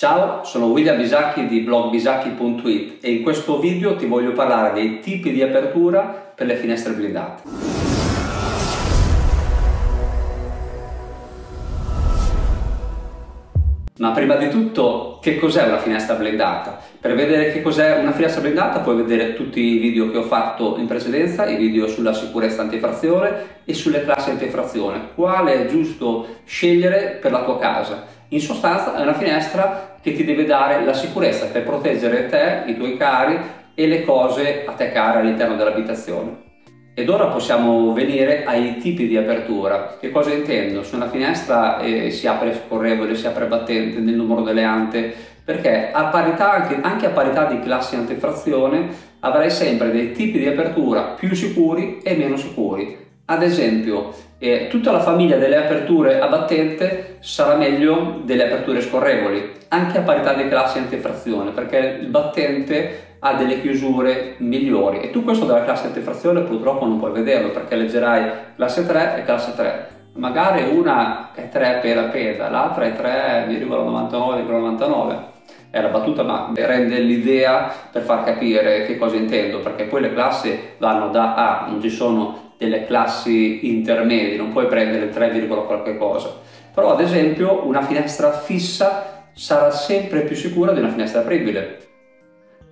Ciao, sono William Bisacchi di blogbisacchi.it e in questo video ti voglio parlare dei tipi di apertura per le finestre blindate. Ma prima di tutto, che cos'è una finestra blindata? Per vedere che cos'è una finestra blindata puoi vedere tutti i video che ho fatto in precedenza, i video sulla sicurezza antifrazione e sulle classi antifrazione. Quale è giusto scegliere per la tua casa? In sostanza è una finestra che ti deve dare la sicurezza per proteggere te, i tuoi cari e le cose a te care all'interno dell'abitazione. Ed ora possiamo venire ai tipi di apertura. Che cosa intendo? Se una finestra eh, si apre scorrevole, si apre battente nel numero delle ante, perché a parità, anche, anche a parità di classi antifrazione avrai sempre dei tipi di apertura più sicuri e meno sicuri. Ad esempio, eh, tutta la famiglia delle aperture a battente sarà meglio delle aperture scorrevoli, anche a parità di classi antifrazione, perché il battente ha delle chiusure migliori. E tu questo della classe antifrazione purtroppo non puoi vederlo perché leggerai classe 3 e classe 3 magari una è 3 peda peda l'altra è 3,99,99 è la battuta ma rende l'idea per far capire che cosa intendo perché poi le classi vanno da A non ci sono delle classi intermedie non puoi prendere 3, qualche cosa però ad esempio una finestra fissa sarà sempre più sicura di una finestra apribile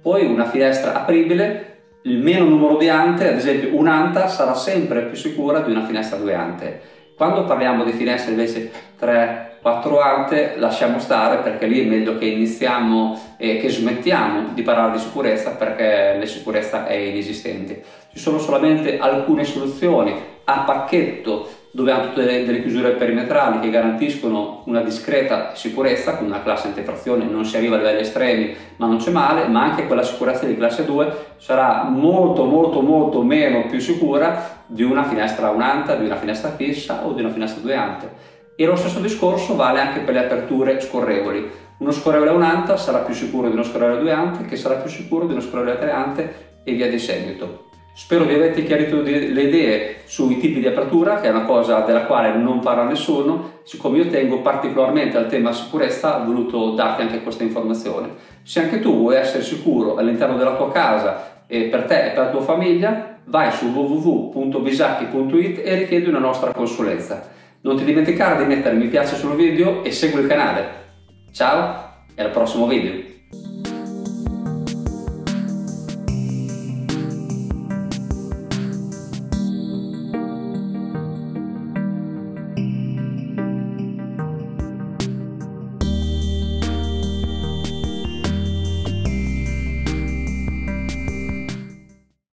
poi una finestra apribile, il meno numero di ante, ad esempio un'anta, sarà sempre più sicura di una finestra due ante. Quando parliamo di finestre invece 3, 4 ante, lasciamo stare perché lì è meglio che iniziamo e che smettiamo di parlare di sicurezza perché la sicurezza è inesistente. Ci sono solamente alcune soluzioni a pacchetto dove hanno tutte delle, chiusure perimetrali che garantiscono una discreta sicurezza, con una classe antifrazione non si arriva a livelli estremi ma non c'è male, ma anche quella sicurezza di classe 2 sarà molto molto molto meno più sicura di una finestra un'anta, di una finestra fissa o di una finestra due ante. E lo stesso discorso vale anche per le aperture scorrevoli. Uno scorrevole a un'anta sarà più sicuro di uno scorrevole a due ante, che sarà più sicuro di uno scorrevole a tre ante e via di seguito. Spero di averti chiarito le idee sui tipi di apertura, che è una cosa della quale non parla nessuno. Siccome io tengo particolarmente al tema sicurezza, ho voluto darti anche questa informazione. Se anche tu vuoi essere sicuro all'interno della tua casa e per te e per la tua famiglia, vai su www.bisacchi.it e richiedi una nostra consulenza. Non ti dimenticare di mettere mi piace sul video e segui il canale. Ciao e al prossimo video!